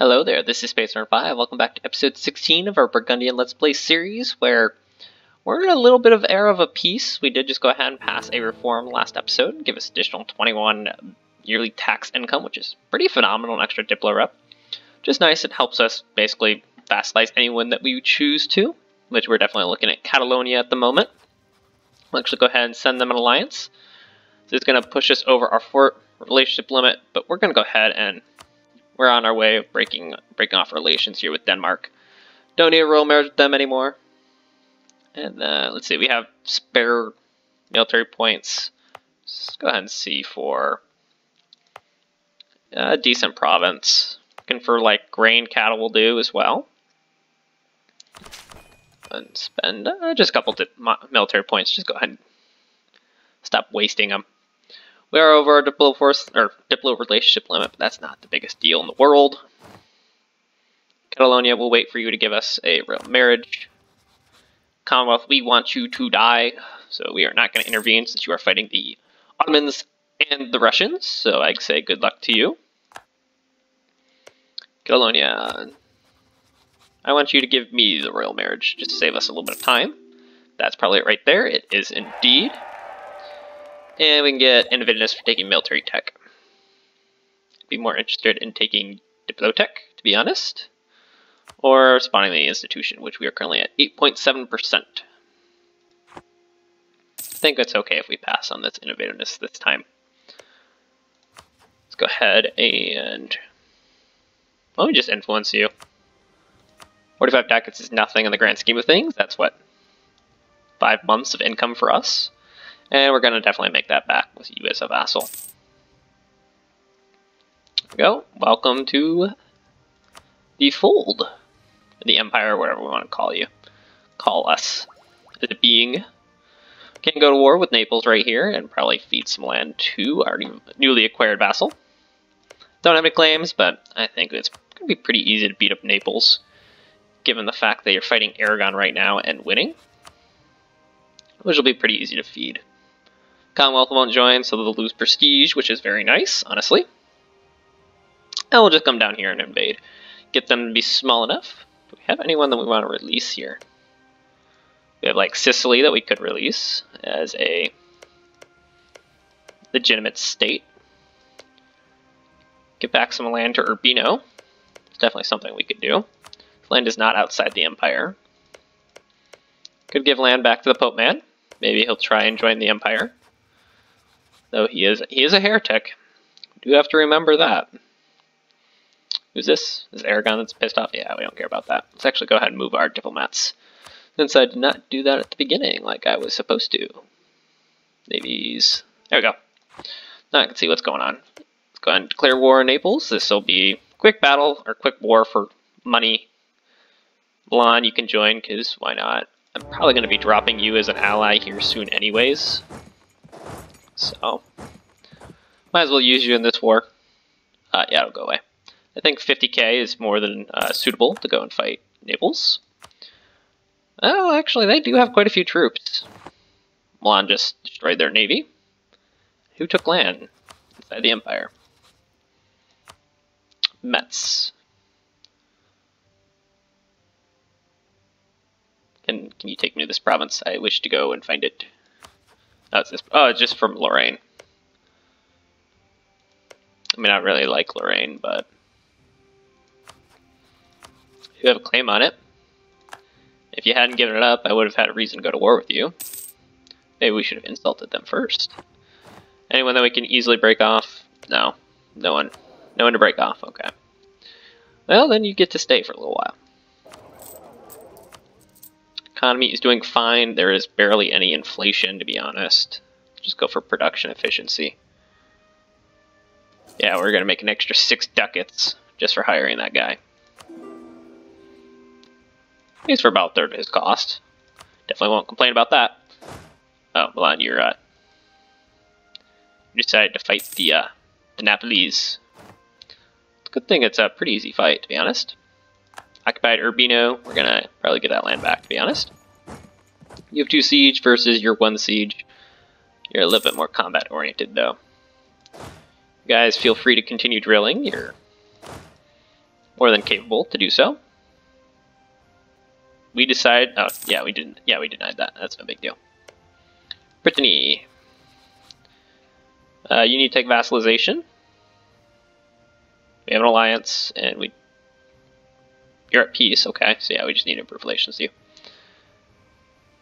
Hello there, this is Space 5. Welcome back to episode 16 of our Burgundian Let's Play series, where we're in a little bit of air of a peace. We did just go ahead and pass a reform last episode and give us additional 21 yearly tax income, which is pretty phenomenal, an extra Diplo rep. Just nice, it helps us basically vassalize anyone that we choose to, which we're definitely looking at Catalonia at the moment. We'll actually go ahead and send them an alliance. This is going to push us over our fort relationship limit, but we're going to go ahead and we're on our way of breaking breaking off relations here with Denmark. Don't need a royal marriage with them anymore. And uh, let's see, we have spare military points. Let's go ahead and see for a decent province. Confer like grain cattle will do as well. And spend uh, just a couple of military points. Just go ahead and stop wasting them. We are over our Diplo force or Diplo relationship limit, but that's not the biggest deal in the world. Catalonia will wait for you to give us a real marriage. Commonwealth, we want you to die, so we are not going to intervene since you are fighting the Ottomans and the Russians, so I'd say good luck to you. Catalonia, I want you to give me the royal marriage, just to save us a little bit of time. That's probably it right there. It is indeed. And we can get innovativeness for taking military tech. Be more interested in taking Diplotech, to be honest. Or spawning the institution, which we are currently at 8.7%. I think it's okay if we pass on this innovativeness this time. Let's go ahead and... Let me just influence you. 45 ducats is nothing in the grand scheme of things. That's what? Five months of income for us. And we're going to definitely make that back with you as a vassal. There we go. Welcome to the fold. The Empire, whatever we want to call you. Call us. The being. Can go to war with Naples right here and probably feed some land to our new, newly acquired vassal. Don't have any claims, but I think it's going to be pretty easy to beat up Naples, given the fact that you're fighting Aragon right now and winning, which will be pretty easy to feed. Commonwealth won't join, so they'll lose prestige, which is very nice, honestly. And we'll just come down here and invade. Get them to be small enough. Do we have anyone that we want to release here? We have like Sicily that we could release as a legitimate state. Get back some land to Urbino. It's definitely something we could do. Land is not outside the Empire. Could give land back to the Pope Man. Maybe he'll try and join the Empire. Though he is he is a heretic. Do have to remember that. Who's this? Is Aragon that's pissed off? Yeah, we don't care about that. Let's actually go ahead and move our diplomats. Since I did not do that at the beginning like I was supposed to. Navies. There we go. Now I can see what's going on. Let's go ahead and declare war in Naples. This will be quick battle or quick war for money. Milan, you can join because why not? I'm probably going to be dropping you as an ally here soon anyways. So, might as well use you in this war. Uh, yeah, it'll go away. I think 50k is more than uh, suitable to go and fight Naples. Oh, actually, they do have quite a few troops. Milan just destroyed their navy. Who took land inside the Empire? Metz. Can, can you take me to this province? I wish to go and find it. Oh, it's, oh, just from Lorraine. I mean, I really like Lorraine, but you have a claim on it. If you hadn't given it up, I would have had a reason to go to war with you. Maybe we should have insulted them first. Anyone that we can easily break off? No. No one. No one to break off. Okay. Well, then you get to stay for a little while. Economy is doing fine. There is barely any inflation, to be honest. Just go for production efficiency. Yeah, we're going to make an extra six ducats just for hiring that guy. He's for about a third of his cost. Definitely won't complain about that. Oh, Milan, you're, uh, you decided to fight the, uh, the Napolese. It's a good thing it's a pretty easy fight, to be honest. Occupied Urbino, we're gonna probably get that land back, to be honest. You have two siege versus your one siege. You're a little bit more combat-oriented, though. You guys, feel free to continue drilling. You're more than capable to do so. We decide. Oh, yeah, we didn't. Yeah, we denied that. That's no big deal. Brittany. Uh, you need to take vassalization. We have an alliance, and we. You're at peace, okay. So yeah, we just need to improve relations to you.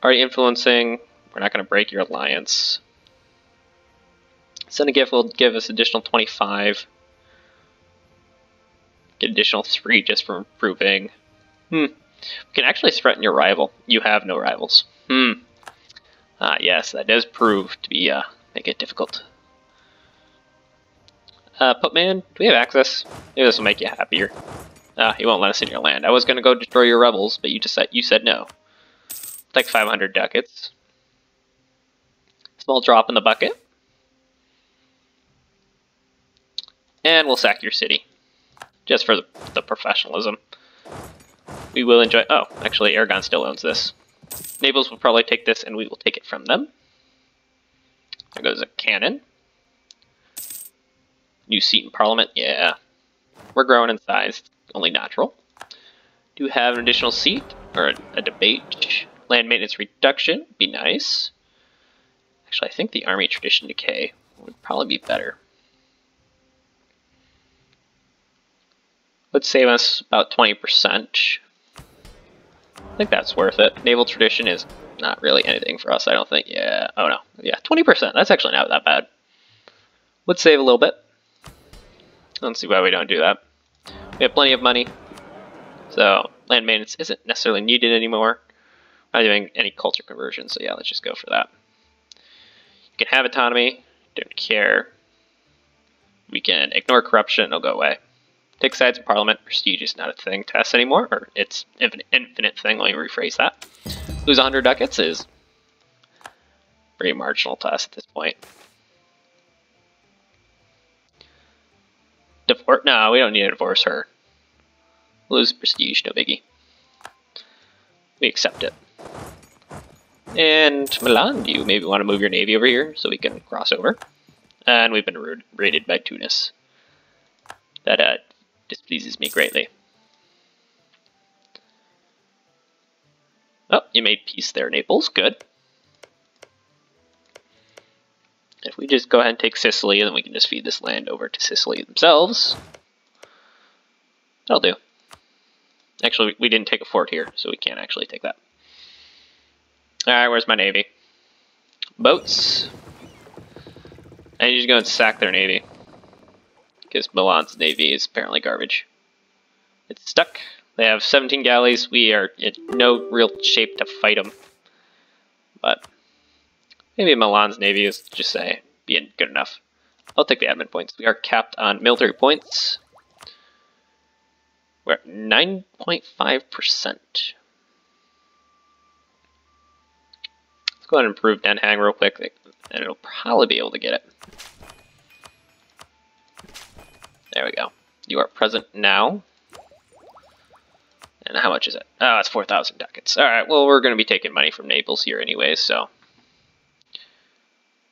Already influencing. We're not going to break your alliance. Send a gift will give us additional 25. Get additional 3 just for improving. Hmm. We can actually threaten your rival. You have no rivals. Hmm. Ah, yes, that does prove to be, uh, make it difficult. Uh, Pope Man, do we have access? Maybe this will make you happier. Ah, he won't let us in your land. I was gonna go destroy your rebels, but you just said you said no. Like 500 ducats. Small drop in the bucket. And we'll sack your city. Just for the, the professionalism. We will enjoy... Oh, actually, Aragon still owns this. Naples will probably take this, and we will take it from them. There goes a cannon. New seat in Parliament, yeah. We're growing in size, only natural. Do have an additional seat, or a, a debate. Land maintenance reduction, be nice. Actually, I think the army tradition decay would probably be better. Would save us about 20%. I think that's worth it. Naval tradition is not really anything for us, I don't think. Yeah, oh no. Yeah, 20%. That's actually not that bad. Would save a little bit. I don't see why we don't do that. We have plenty of money, so land maintenance isn't necessarily needed anymore. I'm not doing any culture conversion, so yeah, let's just go for that. You can have autonomy, don't care. We can ignore corruption, it'll go away. Take sides in parliament, prestige is not a thing to us anymore, or it's infinite, infinite thing, let me rephrase that. Lose 100 ducats is pretty marginal to us at this point. Divorce? No, we don't need to divorce her. Lose prestige, no biggie. We accept it. And Milan, do you maybe want to move your navy over here so we can cross over? And we've been raided by Tunis. That uh, displeases me greatly. Oh, you made peace there, Naples. Good. If we just go ahead and take Sicily, then we can just feed this land over to Sicily themselves. That'll do. Actually, we didn't take a fort here, so we can't actually take that. Alright, where's my navy? Boats. I need to go and sack their navy. Because Milan's navy is apparently garbage. It's stuck. They have 17 galleys. We are in no real shape to fight them. But maybe Milan's navy is just say being good enough. I'll take the admin points. We are capped on military points. We're at 9.5%. Let's go ahead and improve Den Haag real quick, and it'll probably be able to get it. There we go. You are present now. And how much is it? Oh, it's 4,000 ducats. Alright, well, we're going to be taking money from Naples here anyways, so...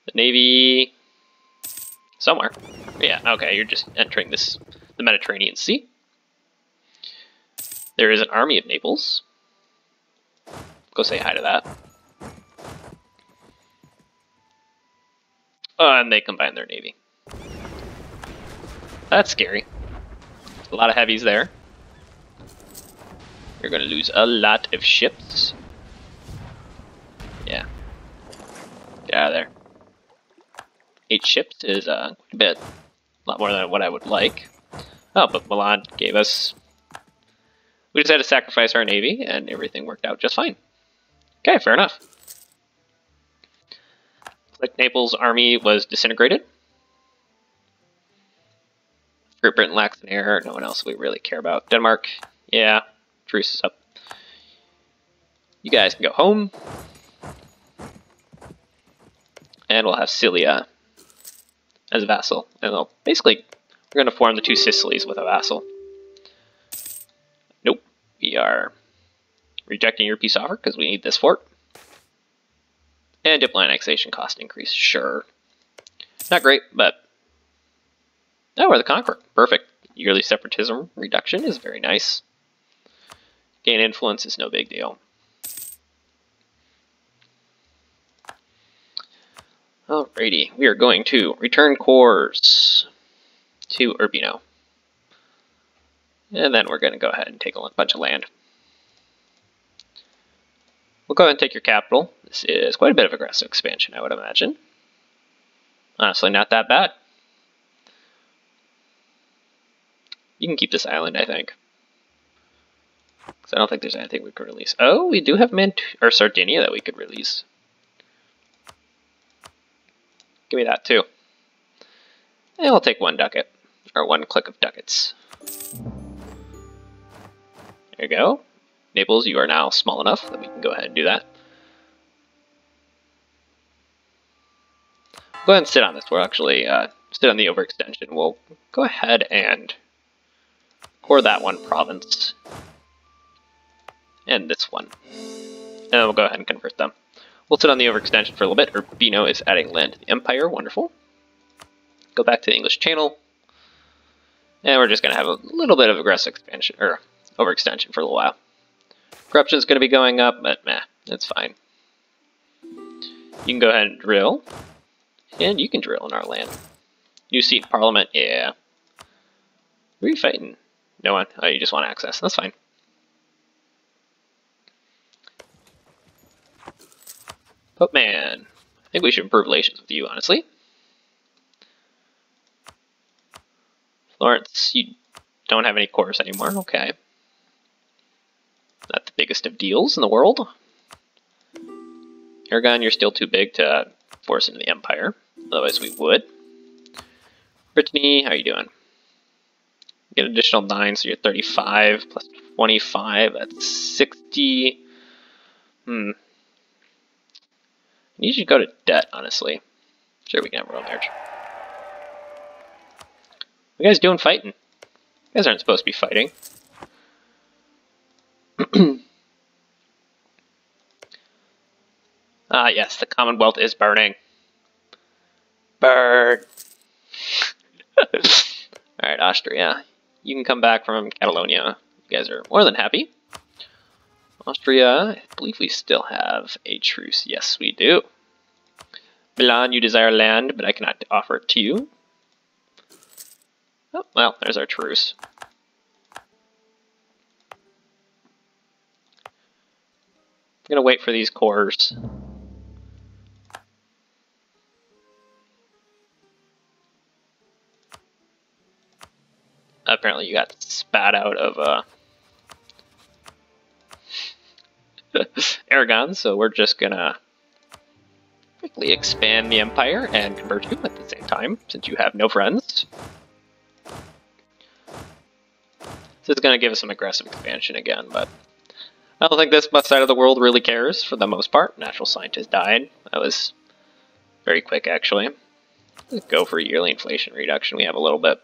The Navy... Somewhere. Yeah, okay, you're just entering this the Mediterranean Sea. There is an army of Naples. Go say hi to that. Oh, and they combine their navy. That's scary. A lot of heavies there. You're gonna lose a lot of ships. Yeah. Get out of there. Eight ships is uh, quite a bit. A lot more than what I would like. Oh, but Milan gave us... We just had to sacrifice our navy, and everything worked out just fine. Okay, fair enough like Naples' army was disintegrated. Great Britain lacks an heir. No one else we really care about. Denmark, yeah, truce is up. You guys can go home. And we'll have Cilia as a vassal. And they'll basically, we're going to form the two Sicilies with a vassal. Nope, we are rejecting your peace offer because we need this fort. And diplomat annexation cost increase, sure. Not great, but... Oh, we're the conqueror. Perfect. Yearly separatism reduction is very nice. Gain influence is no big deal. Alrighty, we are going to return cores to Urbino. And then we're going to go ahead and take a bunch of land. We'll go ahead and take your capital. This is quite a bit of aggressive expansion, I would imagine. Honestly, not that bad. You can keep this island, I think. Because I don't think there's anything we could release. Oh, we do have Mant or Sardinia that we could release. Give me that too. And we'll take one ducat, or one click of ducats. There you go. Naples, you are now small enough that we can go ahead and do that. Go ahead and sit on this. We'll actually uh, sit on the overextension. We'll go ahead and core that one province. And this one. And then we'll go ahead and convert them. We'll sit on the overextension for a little bit. Urbino is adding land to the Empire. Wonderful. Go back to the English Channel. And we're just going to have a little bit of aggressive expansion, or overextension for a little while. Corruption is going to be going up, but meh, it's fine. You can go ahead and drill. And you can drill in our land. New seat in Parliament, yeah. Who are you fighting? No one. Oh, you just want access. That's fine. Pope Man. I think we should improve relations with you, honestly. Florence, you don't have any cores anymore. Okay. Not the biggest of deals in the world. Aragon, you're still too big to force into the Empire. Otherwise we would. Brittany, how are you doing? Get an additional 9, so you're 35 plus 25, that's 60. Hmm. You should go to debt, honestly. Sure, we can have royal marriage. What you guys doing fighting? You guys aren't supposed to be fighting. ah, yes, the Commonwealth is burning. Burn! Alright, Austria. You can come back from Catalonia. You guys are more than happy. Austria, I believe we still have a truce. Yes, we do. Milan, you desire land, but I cannot offer it to you. Oh, well, there's our truce. I'm going to wait for these cores. Apparently you got spat out of uh, Aragon, so we're just gonna quickly expand the Empire and convert you at the same time, since you have no friends. This is gonna give us some aggressive expansion again, but I don't think this side of the world really cares for the most part. Natural scientist died. That was very quick, actually. Let's go for yearly inflation reduction. We have a little bit.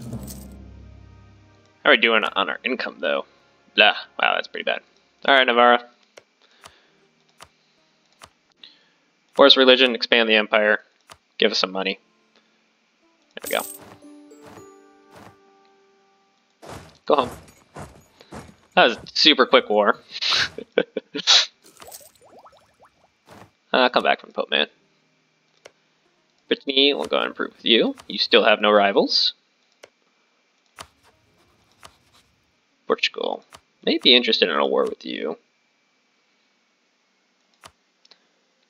How are we doing on our income, though? Blah. Wow, that's pretty bad. Alright, Navarra. Force religion, expand the empire, give us some money. There we go. Go home. That was a super quick war. uh, come back from Pope Man. Brittany, we'll go and improve with you. You still have no rivals. Portugal may be interested in a war with you.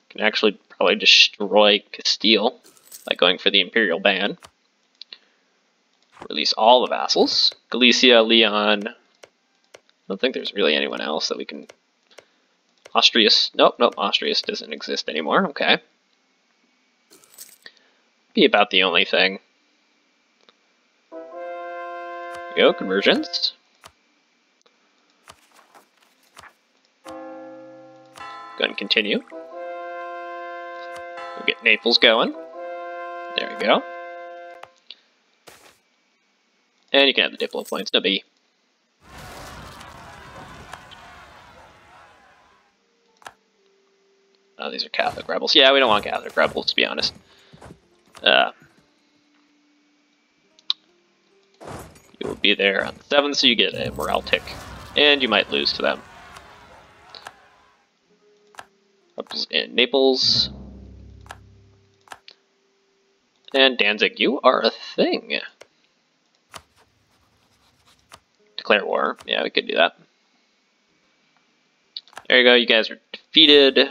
Can actually probably destroy Castile by going for the Imperial ban. Release all the vassals. Galicia, Leon. I don't think there's really anyone else that we can... Asturias. Nope, nope, Asturias doesn't exist anymore. Okay. Be about the only thing. go, conversions. Go and continue. We'll get Naples going. There we go. And you can have the Diplo points, no biggie. Oh, these are Catholic rebels. Yeah, we don't want Catholic rebels, to be honest. Uh, We will be there on the 7th, so you get a morale tick. And you might lose to them. Naples. And Danzig, you are a thing. Declare war. Yeah, we could do that. There you go, you guys are defeated.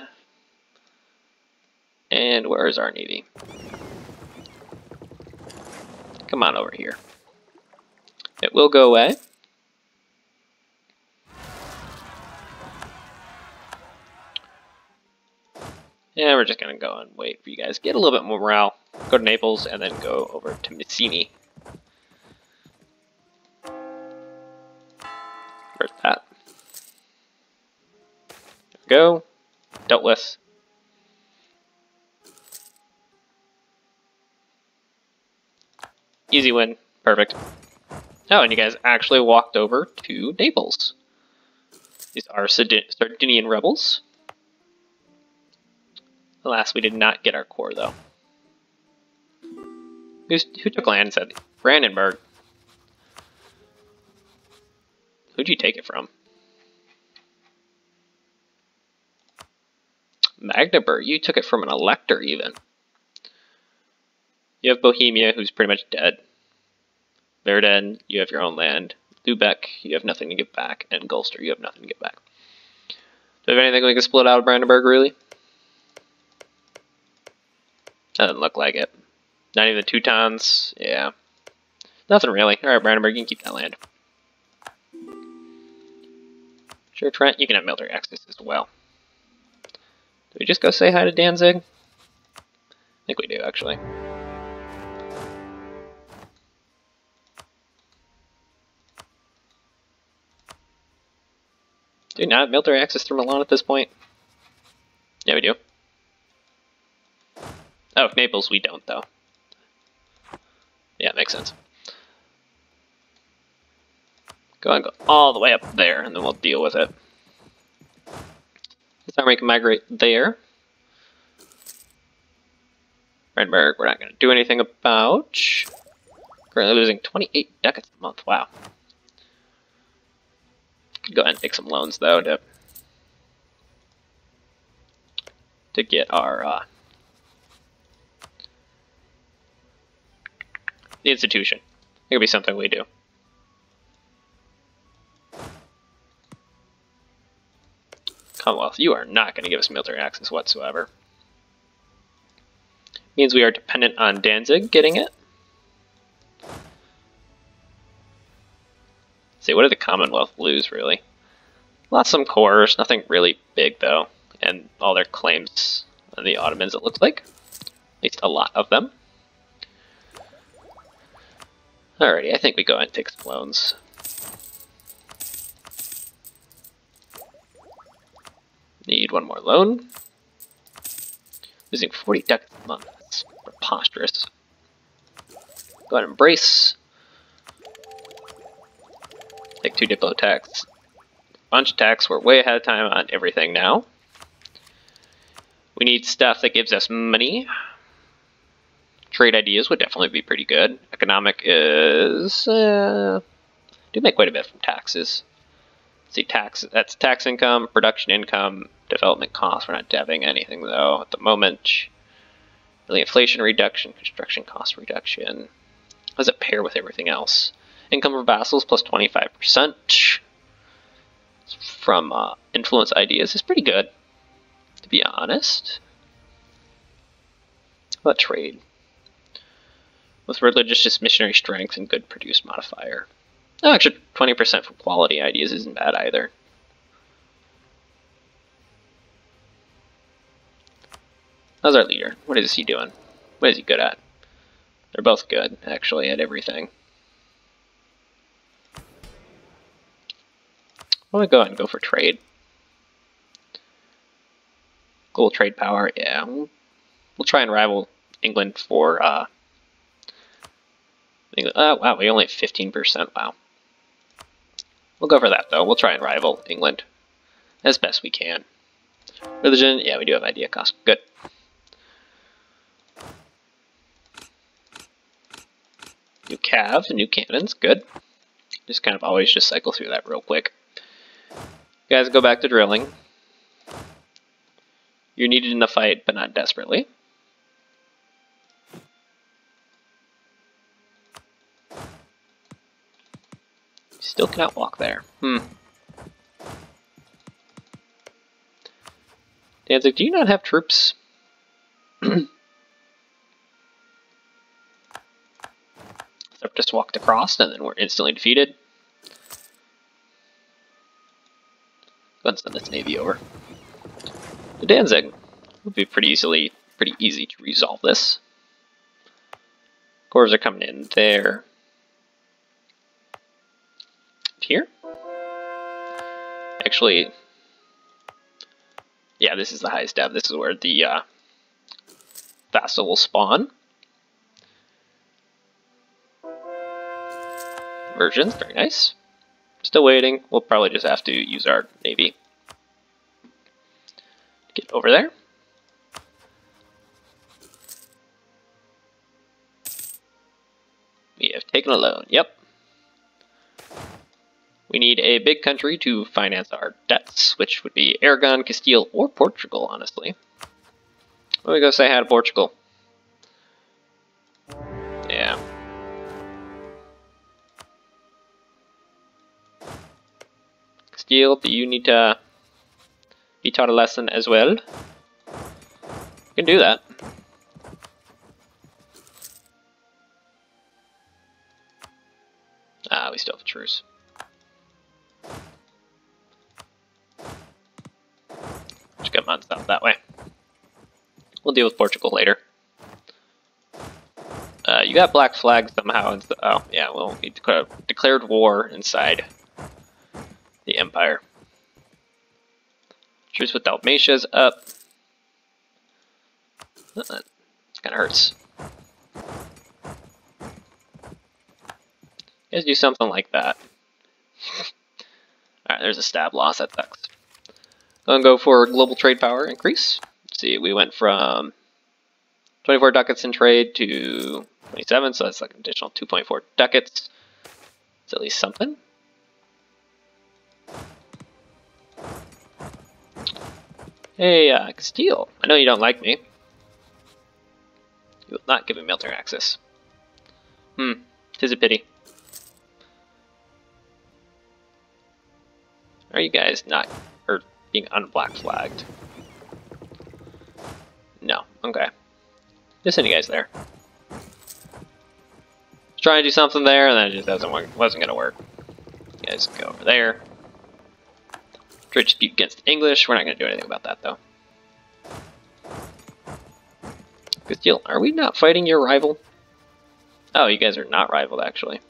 And where is our navy? Come on over here. It will go away. Yeah, we're just gonna go and wait for you guys. Get a little bit more morale. Go to Naples and then go over to Messina. Where's that? There we go. Dealt with. Easy win. Perfect. Oh, and you guys actually walked over to Naples. These are Sardinian rebels. Alas, we did not get our core, though. Who's, who took land and said, Brandenburg. Who'd you take it from? Magdeburg. You took it from an elector, even. You have Bohemia, who's pretty much dead. Verden, you have your own land. Lubeck, you have nothing to give back. And Gulster, you have nothing to give back. Do we have anything we can split out of Brandenburg, really? Doesn't look like it. Not even the Teutons. Yeah. Nothing really. Alright, Brandenburg, you can keep that land. Sure, Trent, you can have military access as well. Do we just go say hi to Danzig? I think we do, actually. Do we not have military access through Milan at this point? Yeah, we do. Oh, Naples we don't, though. Yeah, makes sense. Go and go all the way up there, and then we'll deal with it. This army can migrate there. Redberg, we're not going to do anything about. Currently losing 28 ducats a month. Wow. Go ahead and take some loans, though, to, to get our uh, institution. It could be something we do. Commonwealth, you are not going to give us military access whatsoever. Means we are dependent on Danzig getting it. Let's see, what did the Commonwealth lose, really? Lots of some cores, nothing really big, though. And all their claims on the Ottomans, it looks like. At least a lot of them. Alrighty, I think we go ahead and take some loans. Need one more loan. Losing 40 ducats a month. That's preposterous. Go ahead and embrace. Take two Diplo attacks. Bunch of attacks. We're way ahead of time on everything now. We need stuff that gives us money. Trade ideas would definitely be pretty good. Economic is uh, do make quite a bit from taxes. Let's see, tax that's tax income, production income, development costs. We're not having anything though at the moment. Really, inflation reduction, construction cost reduction. How does it pair with everything else? Income from vassals plus 25% from uh, influence ideas is pretty good, to be honest. What trade? With religious just missionary strength and good produce modifier. Oh, actually, 20% for quality ideas isn't bad either. How's our leader? What is he doing? What is he good at? They're both good, actually, at everything. I want to go ahead and go for trade. Global trade power, yeah. We'll, we'll try and rival England for uh, Oh, wow, we only have 15%. Wow. We'll go for that, though. We'll try and rival England as best we can. Religion, yeah, we do have idea cost. Good. New calves, new cannons, good. Just kind of always just cycle through that real quick. Guys go back to drilling. You're needed in the fight, but not desperately. Still cannot walk there. Hmm. Danzig, do you not have troops? just walked across and then we're instantly defeated. And send this navy over. The Danzig would be pretty easily pretty easy to resolve this. Cores are coming in there. Here? Actually, yeah, this is the highest dev. This is where the uh, vassal will spawn. Versions, very nice. Still waiting. We'll probably just have to use our navy. Get over there. We have taken a loan. Yep. We need a big country to finance our debts, which would be Aragon, Castile, or Portugal, honestly. Let me go say hi to Portugal. Yeah. Castile, you need to be taught a lesson as well? You can do that. Ah, we still have a truce. Just get on south that way. We'll deal with Portugal later. Uh, you got black flags somehow. oh, yeah, well, we declared war inside the Empire. Truce with Dalmatia's up. Uh, that kind of hurts. You guys do something like that. Alright, there's a stab loss, that sucks. Gonna go for global trade power increase. See, we went from 24 ducats in trade to 27, so that's like an additional 2.4 ducats. It's at least something. Hey, uh, Castile, I know you don't like me. You will not give me military access. Hmm, tis a pity. Are you guys not, or being unblack flagged? No, okay. Just send you guys there. Trying to do something there, and then it just doesn't work, wasn't gonna work. You guys go over there. Trade dispute against English. We're not to do anything about that, though. Good deal. Are we not fighting your rival? Oh, you guys are not rivaled, actually.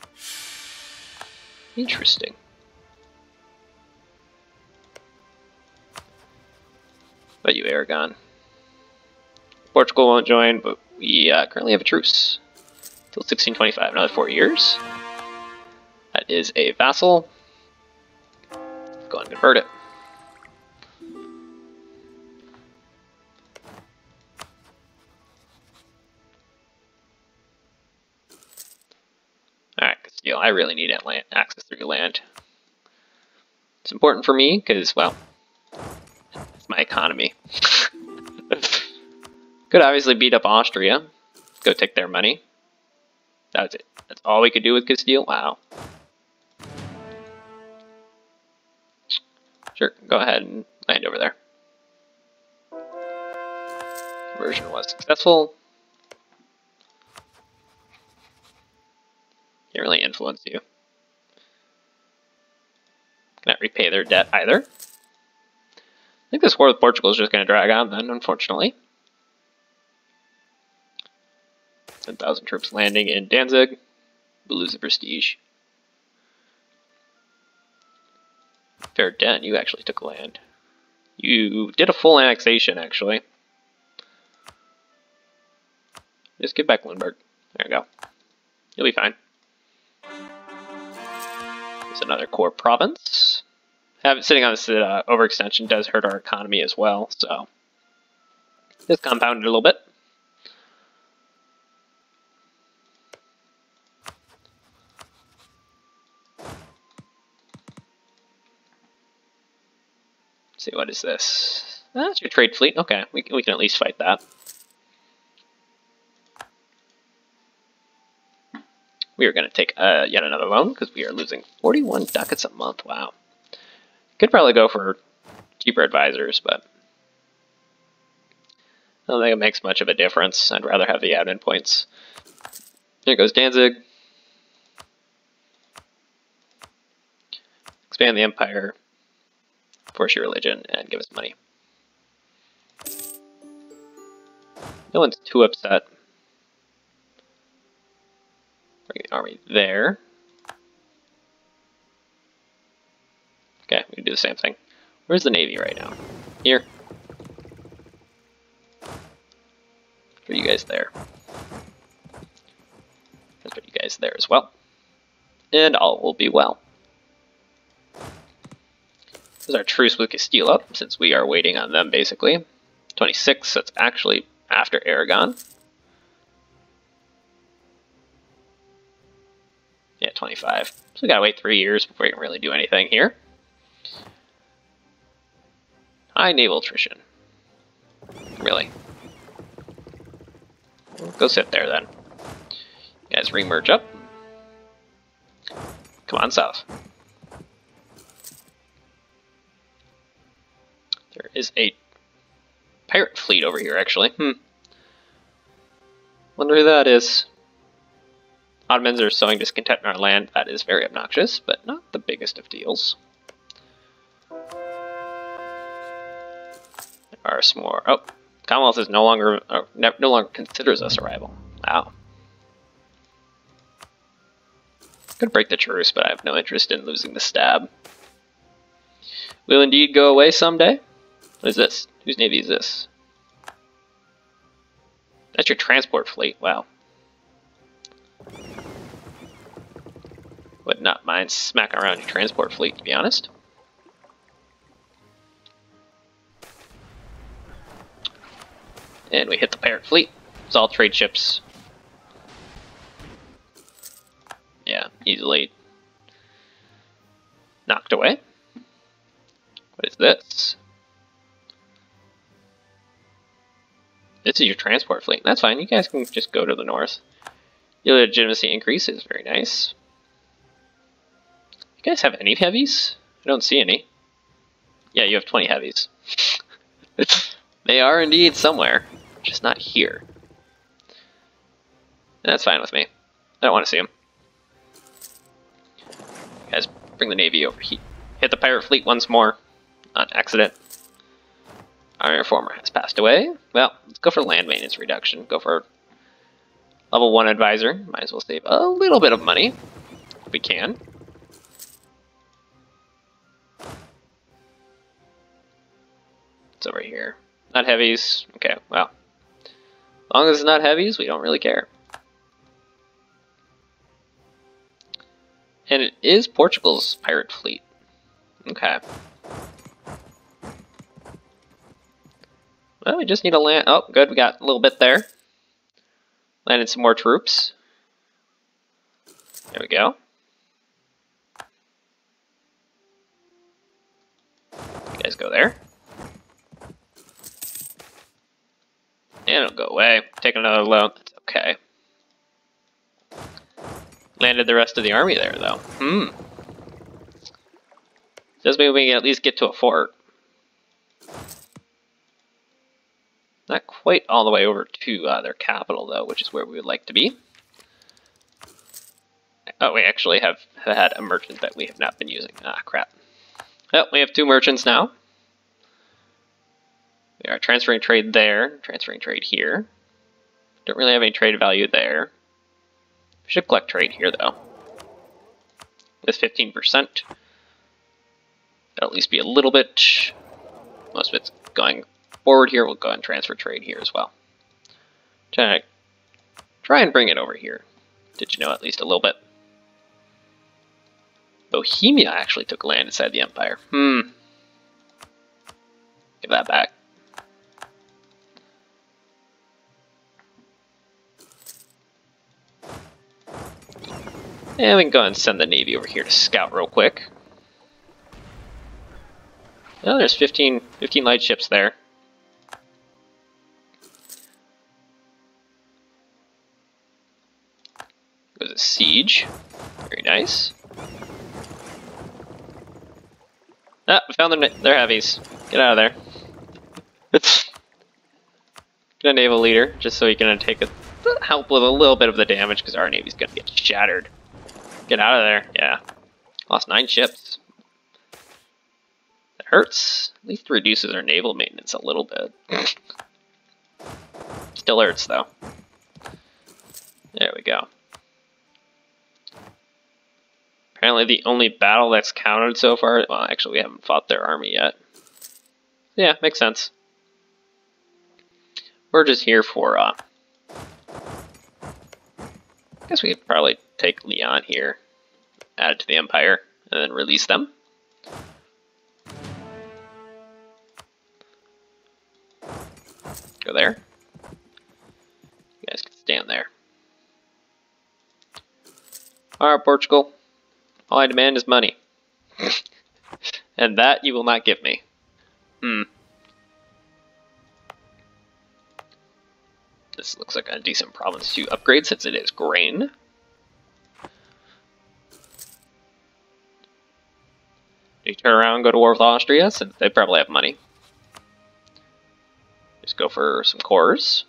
Interesting. But you, Aragon. Portugal won't join, but we uh, currently have a truce. Till 1625, another four years. That is a vassal. Go and convert it. you know, I really need land, access through land. It's important for me because, well, my economy. could obviously beat up Austria, go take their money. That was it. That's all we could do with Castile? Wow. Sure, go ahead and land over there. Conversion was successful. Can't really influence you. Cannot repay their debt either. I think this war with Portugal is just going to drag on then, unfortunately. 10,000 troops landing in Danzig. We lose the prestige. Fair Verden, you actually took land. You did a full annexation, actually. Just get back Lindbergh. There you go. You'll be fine. It's another core province. Having sitting on this uh, overextension does hurt our economy as well, so this compounded a little bit. Let's see, what is this? That's your trade fleet. Okay, we, we can at least fight that. We are going to take uh, yet another loan because we are losing 41 ducats a month. Wow. Could probably go for cheaper advisors, but I don't think it makes much of a difference. I'd rather have the admin points. Here goes Danzig. Expand the empire, force your religion, and give us money. No one's too upset. Bring the army there. We can do the same thing. Where's the navy right now? Here. For you guys there. Let's put you guys there as well. And all will be well. This is our truce with up since we are waiting on them, basically. 26, that's actually after Aragon. Yeah, 25. So we gotta wait three years before we can really do anything here. High naval attrition. Really. Go sit there then. You guys remerge up. Come on south. There is a pirate fleet over here, actually. Hmm. Wonder who that is. Ottomans are sowing discontent in our land. That is very obnoxious, but not the biggest of deals. Are more. Oh, Commonwealth is no longer uh, no longer considers us a rival. Wow. Could break the truce, but I have no interest in losing the stab. We'll indeed go away someday. What is this? Whose navy is this? That's your transport fleet. Wow. Would not mind smacking around your transport fleet, to be honest. And we hit the pirate fleet. It's all trade ships. Yeah, easily knocked away. What is this? This is your transport fleet. That's fine. You guys can just go to the north. Your legitimacy increase is very nice. You guys have any heavies? I don't see any. Yeah, you have 20 heavies. they are indeed somewhere, just not here. And that's fine with me. I don't want to see him. Guys, bring the navy over. He hit the pirate fleet once more on accident. Our reformer has passed away. Well, let's go for land maintenance reduction. Go for level 1 advisor. Might as well save a little bit of money if we can. It's over here. Not heavies. Okay, well. Long as it's not heavies, we don't really care. And it is Portugal's pirate fleet. Okay. Well, we just need to land. Oh, good. We got a little bit there. Landed some more troops. There we go. You guys go there. It'll go away. Take another loan. That's okay. Landed the rest of the army there, though. Hmm. Does mean we can at least get to a fort. Not quite all the way over to uh, their capital, though, which is where we would like to be. Oh, we actually have had a merchant that we have not been using. Ah, crap. Well, we have two merchants now. We are transferring trade there, transferring trade here. Don't really have any trade value there. Should collect trade here, though. With 15%. That'll at least be a little bit. Most of it's going forward here, we'll go and transfer trade here as well. Try, try and bring it over here. Did you know at least a little bit? Bohemia actually took land inside the empire. Hmm. Give that back. And we can go and send the navy over here to scout real quick. Oh, there's 15, 15 light ships there. There's a siege. Very nice. Ah, we found their, their heavies. Get out of there. Get a naval leader, just so he can take a, help with a little bit of the damage, because our navy's gonna get shattered. Get out of there, yeah. Lost nine ships. That hurts. At least reduces our naval maintenance a little bit. Still hurts, though. There we go. Apparently the only battle that's counted so far, well actually we haven't fought their army yet. Yeah, makes sense. We're just here for, uh, I guess we could probably take Leon here, add it to the Empire, and then release them. Go there. You guys can stand there. Alright, Portugal. All I demand is money. and that you will not give me. Hmm. This looks like a decent province to upgrade since it is grain. Turn around and go to war with Austria, since they probably have money. Just go for some cores.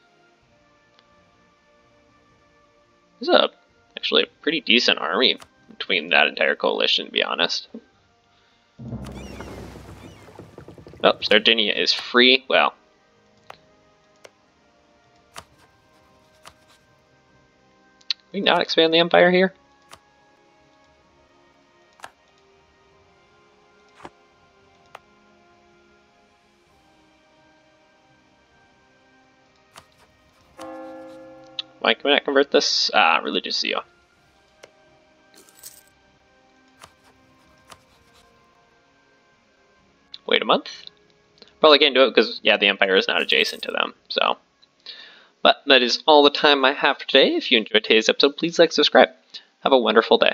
This is a, actually a pretty decent army between that entire coalition, to be honest. Oh, Sardinia is free. Well. We not expand the empire here? Why can we not convert this? Ah, religious zeal. wait a month. Probably can't do it because, yeah, the Empire is not adjacent to them, so. But that is all the time I have for today. If you enjoyed today's episode, please like, subscribe. Have a wonderful day.